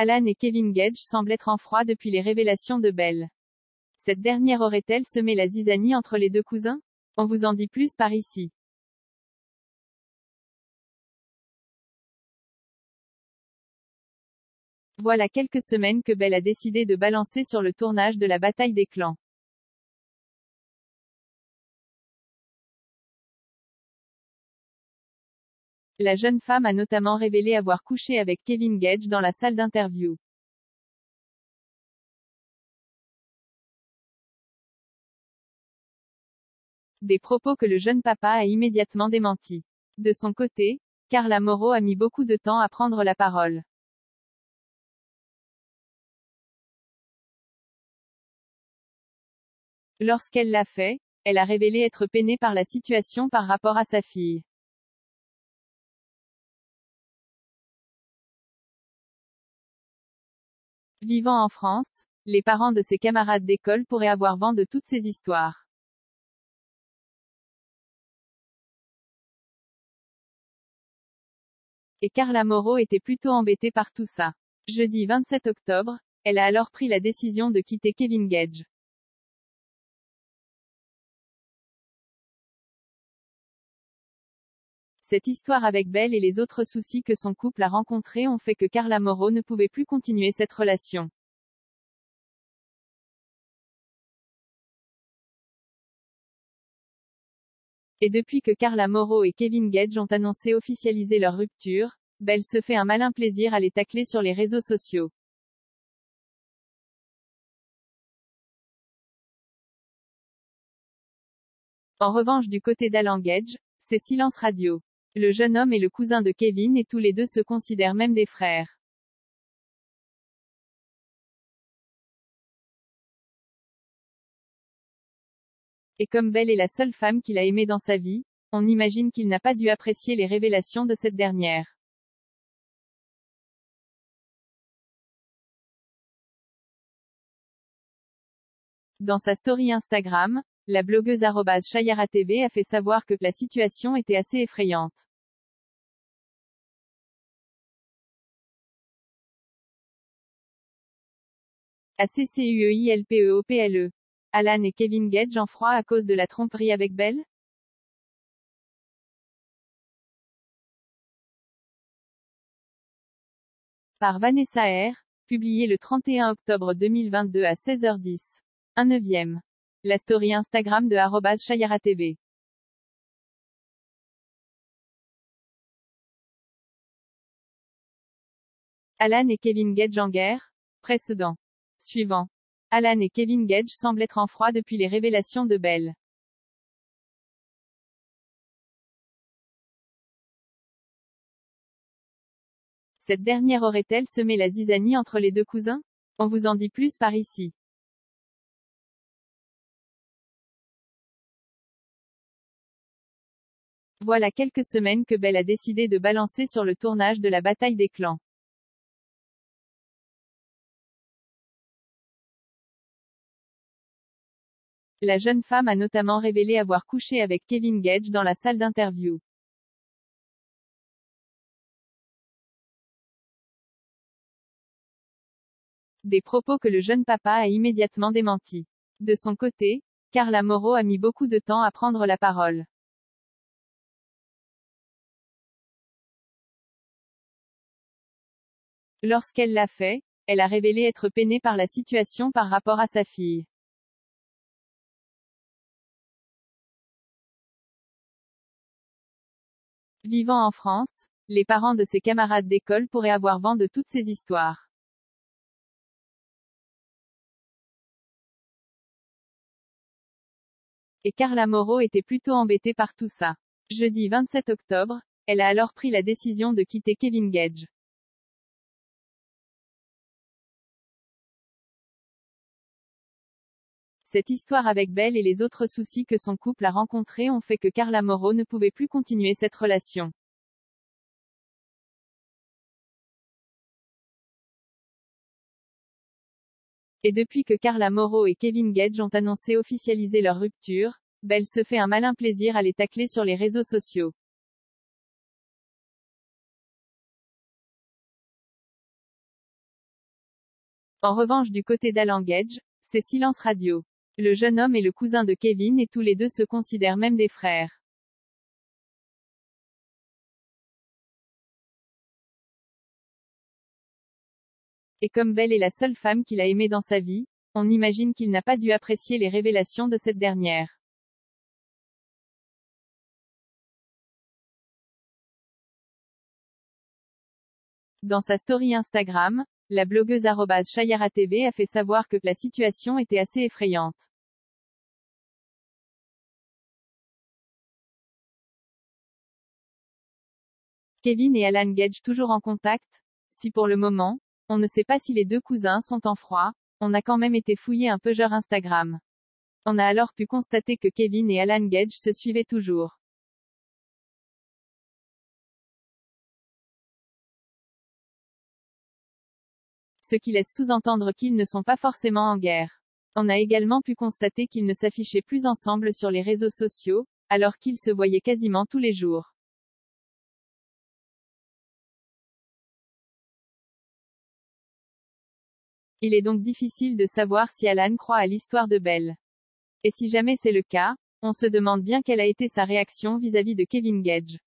Alan et Kevin Gage semblent être en froid depuis les révélations de Belle. Cette dernière aurait-elle semé la zizanie entre les deux cousins? On vous en dit plus par ici. Voilà quelques semaines que Belle a décidé de balancer sur le tournage de la bataille des clans. La jeune femme a notamment révélé avoir couché avec Kevin Gage dans la salle d'interview. Des propos que le jeune papa a immédiatement démentis. De son côté, Carla Moreau a mis beaucoup de temps à prendre la parole. Lorsqu'elle l'a fait, elle a révélé être peinée par la situation par rapport à sa fille. Vivant en France, les parents de ses camarades d'école pourraient avoir vent de toutes ces histoires. Et Carla Moreau était plutôt embêtée par tout ça. Jeudi 27 octobre, elle a alors pris la décision de quitter Kevin Gage. Cette histoire avec Belle et les autres soucis que son couple a rencontrés ont fait que Carla Moreau ne pouvait plus continuer cette relation. Et depuis que Carla Moreau et Kevin Gage ont annoncé officialiser leur rupture, Belle se fait un malin plaisir à les tacler sur les réseaux sociaux. En revanche du côté d'Alan Gage, c'est silence radio. Le jeune homme est le cousin de Kevin et tous les deux se considèrent même des frères. Et comme Belle est la seule femme qu'il a aimée dans sa vie, on imagine qu'il n'a pas dû apprécier les révélations de cette dernière. Dans sa story Instagram, la blogueuse @chayara_tv a fait savoir que la situation était assez effrayante. ACCUEILPEOPLE. Alan et Kevin Gage en froid à cause de la tromperie avec Belle Par Vanessa R. Publié le 31 octobre 2022 à 16h10. 1 neuvième. La story Instagram de @chayara_tv. Alan et Kevin Gage en guerre Précédent. Suivant. Alan et Kevin Gage semblent être en froid depuis les révélations de Belle. Cette dernière aurait-elle semé la zizanie entre les deux cousins? On vous en dit plus par ici. Voilà quelques semaines que Belle a décidé de balancer sur le tournage de la bataille des clans. La jeune femme a notamment révélé avoir couché avec Kevin Gage dans la salle d'interview. Des propos que le jeune papa a immédiatement démentis. De son côté, Carla Moreau a mis beaucoup de temps à prendre la parole. Lorsqu'elle l'a fait, elle a révélé être peinée par la situation par rapport à sa fille. Vivant en France, les parents de ses camarades d'école pourraient avoir vent de toutes ces histoires. Et Carla Moreau était plutôt embêtée par tout ça. Jeudi 27 octobre, elle a alors pris la décision de quitter Kevin Gage. Cette histoire avec Belle et les autres soucis que son couple a rencontrés ont fait que Carla Moreau ne pouvait plus continuer cette relation. Et depuis que Carla Moreau et Kevin Gage ont annoncé officialiser leur rupture, Belle se fait un malin plaisir à les tacler sur les réseaux sociaux. En revanche du côté d'Alan Gage, c'est silence radio. Le jeune homme est le cousin de Kevin et tous les deux se considèrent même des frères. Et comme Belle est la seule femme qu'il a aimée dans sa vie, on imagine qu'il n'a pas dû apprécier les révélations de cette dernière. Dans sa story Instagram, la blogueuse Chayara TV a fait savoir que la situation était assez effrayante. Kevin et Alan Gage toujours en contact? Si pour le moment, on ne sait pas si les deux cousins sont en froid, on a quand même été fouillé un peu genre Instagram. On a alors pu constater que Kevin et Alan Gage se suivaient toujours. Ce qui laisse sous-entendre qu'ils ne sont pas forcément en guerre. On a également pu constater qu'ils ne s'affichaient plus ensemble sur les réseaux sociaux, alors qu'ils se voyaient quasiment tous les jours. Il est donc difficile de savoir si Alan croit à l'histoire de Belle. Et si jamais c'est le cas, on se demande bien quelle a été sa réaction vis-à-vis de Kevin Gage.